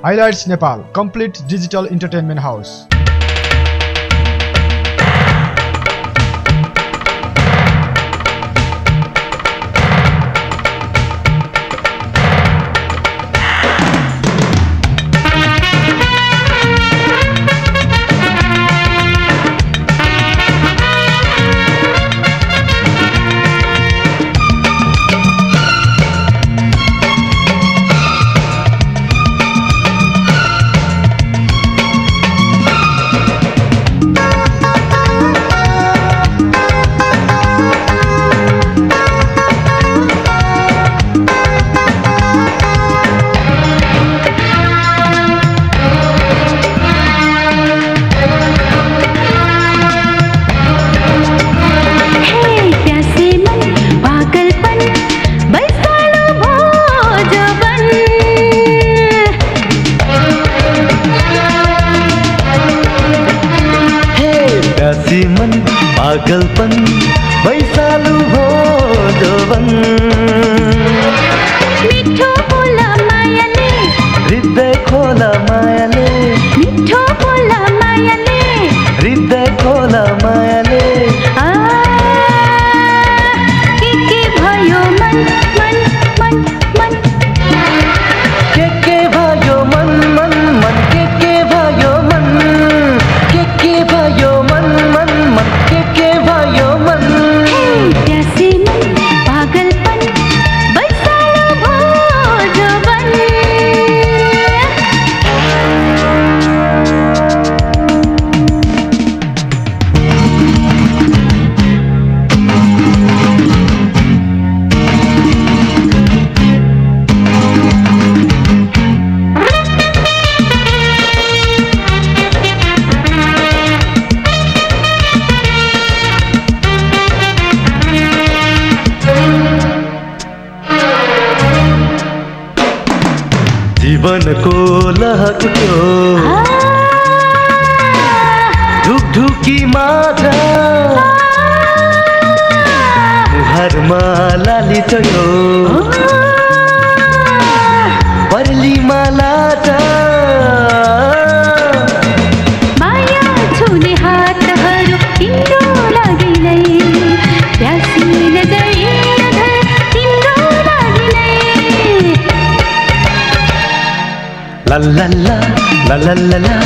Highlights Nepal Complete Digital Entertainment House. अति मन पागलपन। को लहक त्यो ढुकढुकी हाँ। माझा मुहारमा लालित तो यो। हाँ। la la la la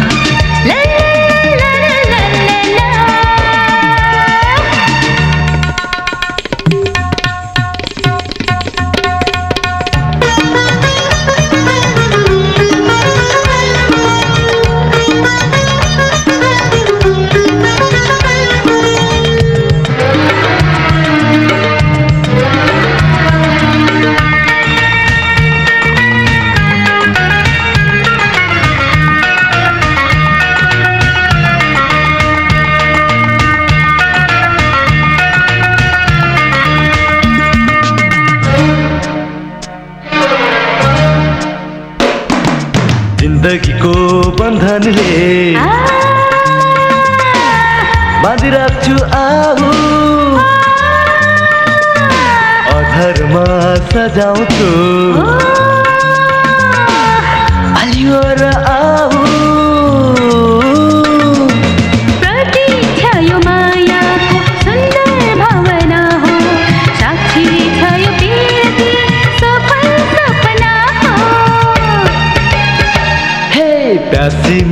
बन्धनले बाँधिराख्छु आगो अधरमा सजाउँछु।